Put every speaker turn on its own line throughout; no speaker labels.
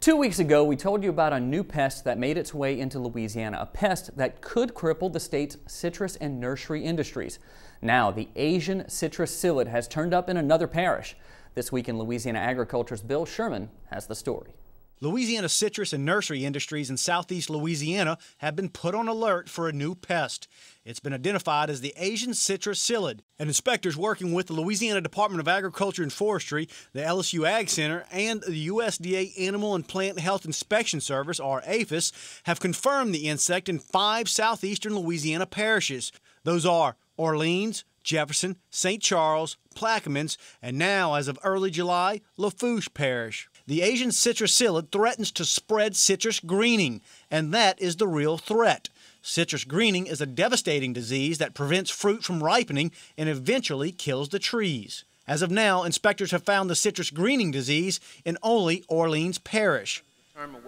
Two weeks ago, we told you about a new pest that made its way into Louisiana, a pest that could cripple the state's citrus and nursery industries. Now, the Asian citrus psyllid has turned up in another parish. This week in Louisiana Agriculture's Bill Sherman has the story.
Louisiana citrus and nursery industries in southeast Louisiana have been put on alert for a new pest. It's been identified as the Asian citrus psyllid, and inspectors working with the Louisiana Department of Agriculture and Forestry, the LSU Ag Center, and the USDA Animal and Plant Health Inspection Service, or APHIS, have confirmed the insect in five southeastern Louisiana parishes. Those are Orleans, Jefferson, St. Charles, Plaquemines, and now, as of early July, Lafourche Parish. The Asian citrus psyllid threatens to spread citrus greening, and that is the real threat. Citrus greening is a devastating disease that prevents fruit from ripening and eventually kills the trees. As of now, inspectors have found the citrus greening disease in only Orleans Parish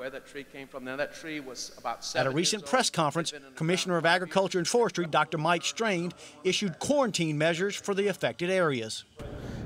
where that tree came from. Now, that tree was about
At a recent press conference, Commissioner of Agriculture and Forestry, Dr. Mike Strain, issued quarantine measures for the affected areas.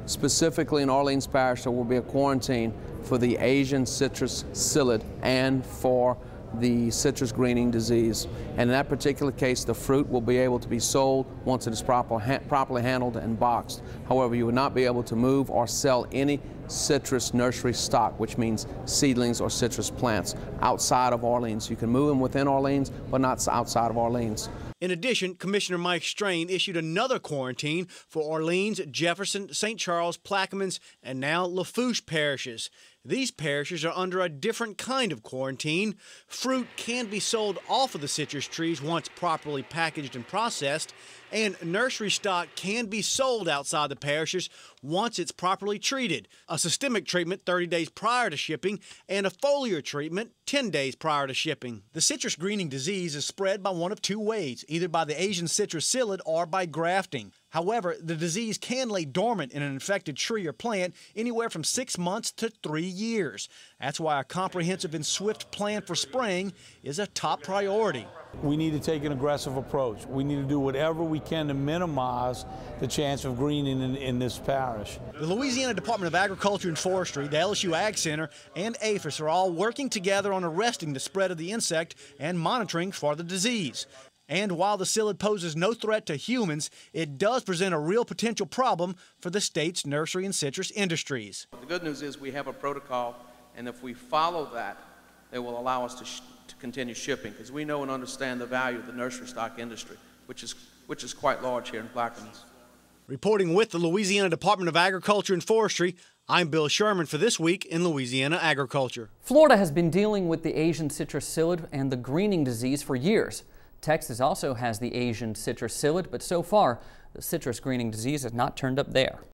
Specifically in Orleans Parish, there will be a quarantine for the Asian citrus psyllid and for the citrus greening disease. And in that particular case, the fruit will be able to be sold once it is proper, ha properly handled and boxed. However, you will not be able to move or sell any citrus nursery stock, which means seedlings or citrus plants, outside of Orleans. You can move them within Orleans, but not outside of Orleans.
In addition, Commissioner Mike Strain issued another quarantine for Orleans, Jefferson, St. Charles, Plaquemines, and now Lafourche parishes. These parishes are under a different kind of quarantine. Fruit can be sold off of the citrus trees once properly packaged and processed, and nursery stock can be sold outside the parishes once it's properly treated. A systemic treatment 30 days prior to shipping, and a foliar treatment 10 days prior to shipping. The citrus greening disease is spread by one of two ways, either by the Asian citrus psyllid or by grafting. However, the disease can lay dormant in an infected tree or plant anywhere from six months to three years. That's why a comprehensive and swift plan for spraying is a top priority.
We need to take an aggressive approach. We need to do whatever we can to minimize the chance of greening in, in this parish.
The Louisiana Department of Agriculture and Forestry, the LSU Ag Center, and APHIS are all working together on arresting the spread of the insect and monitoring for the disease. And while the psyllid poses no threat to humans, it does present a real potential problem for the state's nursery and citrus industries.
The good news is we have a protocol, and if we follow that, it will allow us to, to continue shipping because we know and understand the value of the nursery stock industry, which is, which is quite large here in Plaquemines.
Reporting with the Louisiana Department of Agriculture and Forestry, I'm Bill Sherman for This Week in Louisiana Agriculture.
Florida has been dealing with the Asian citrus psyllid and the greening disease for years. Texas also has the Asian citrus psyllid, but so far, the citrus greening disease has not turned up there.